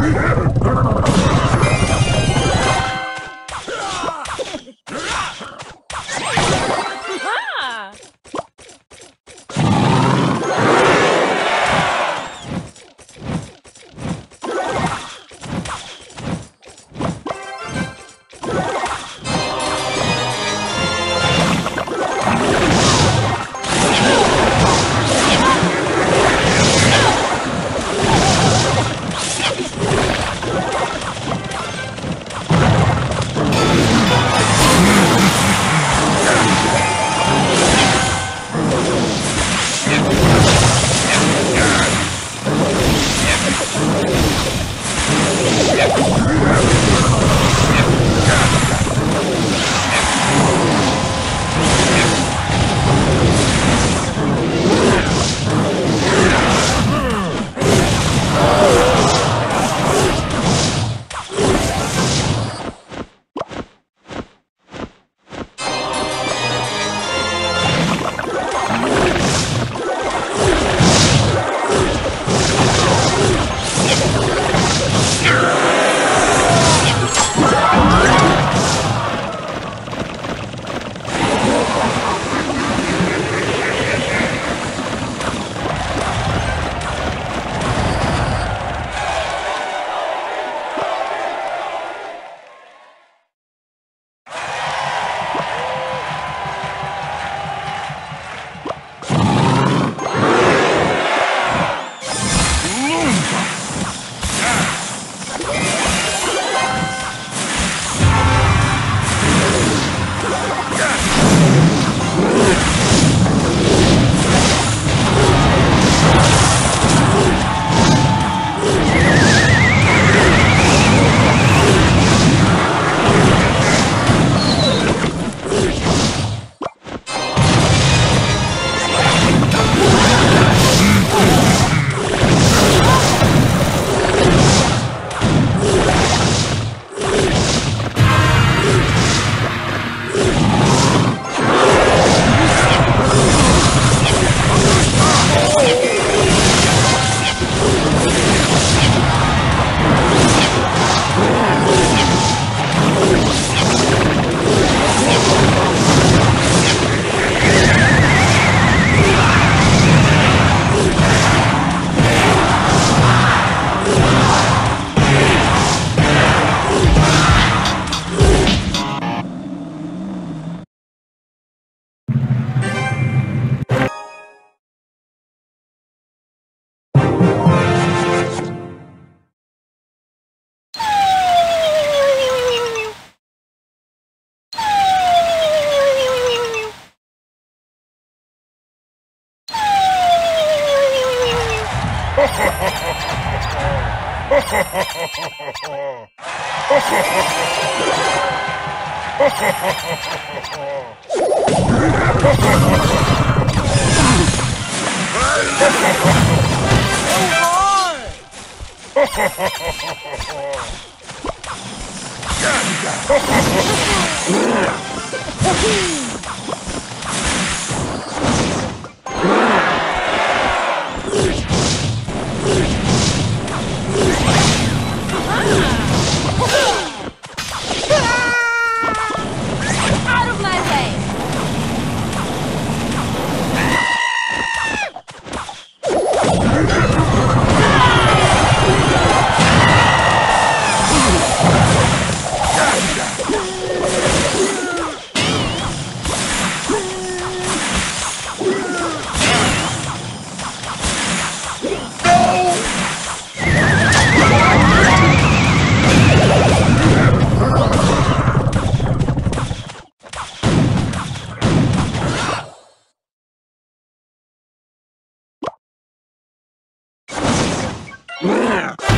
Ha! Out Yeah.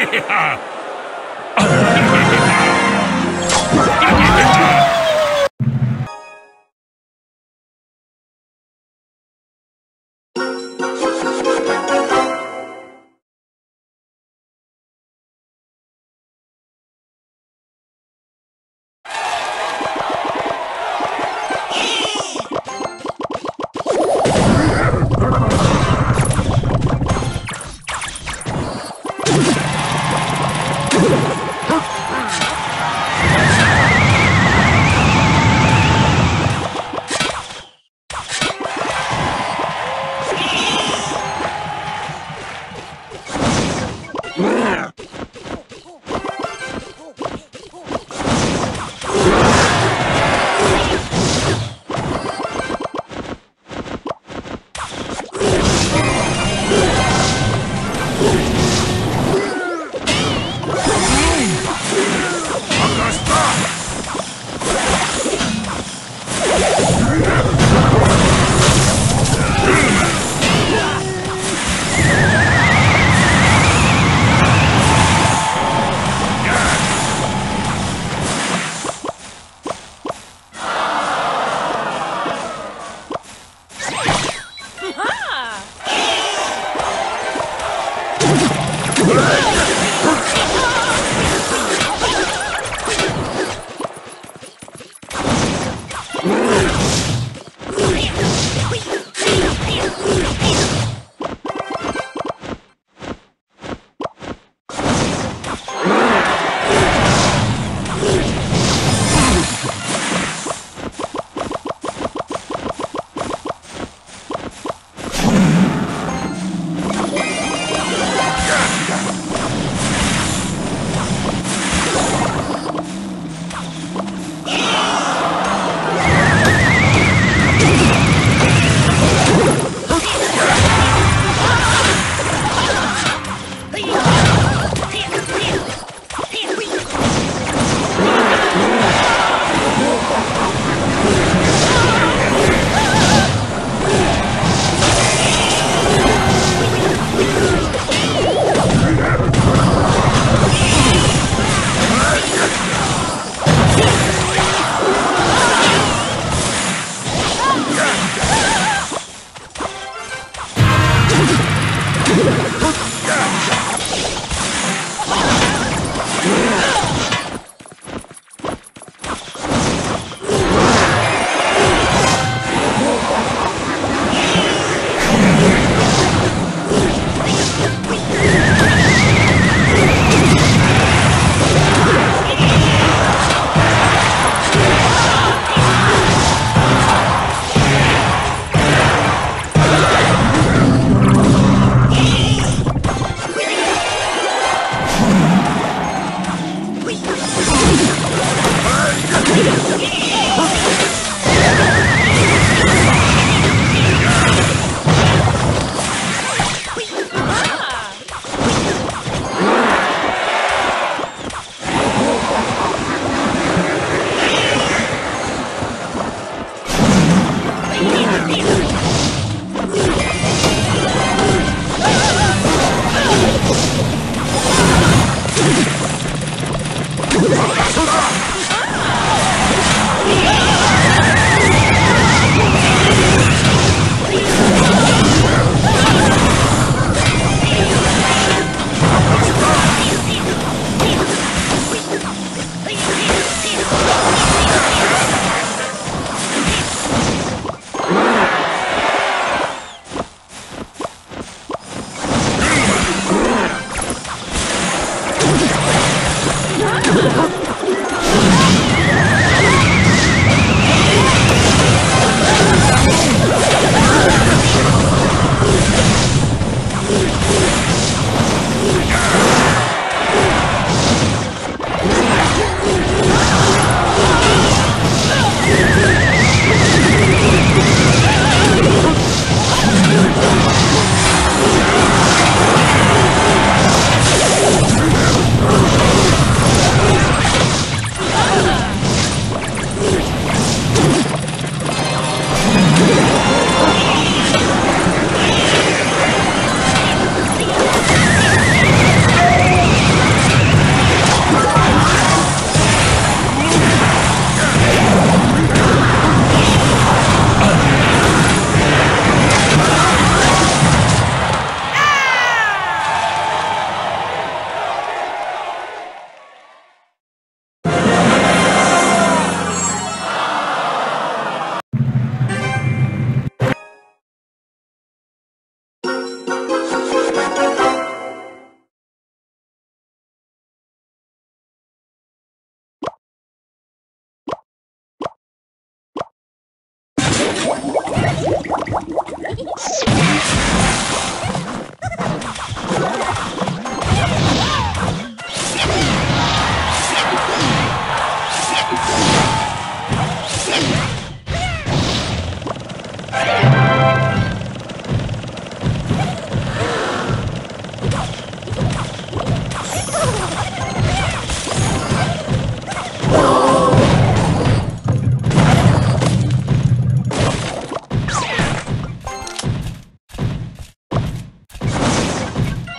Yeah! you Let's go.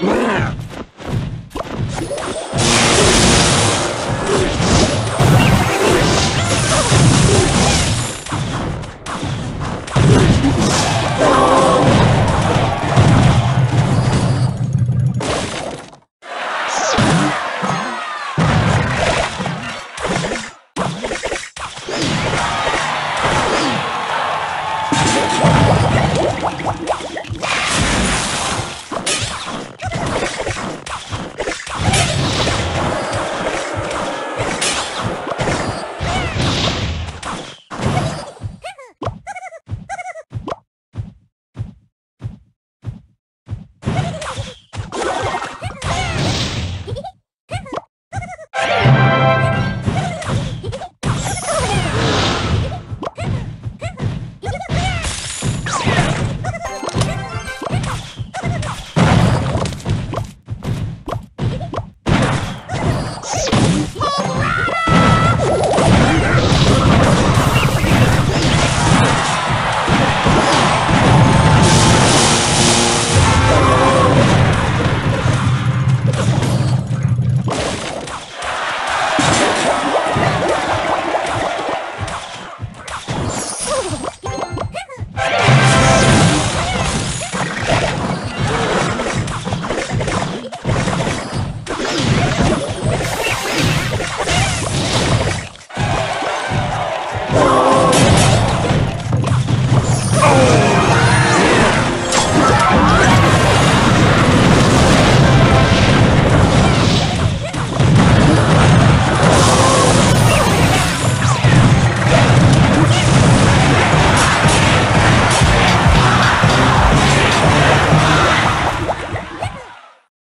Yeah.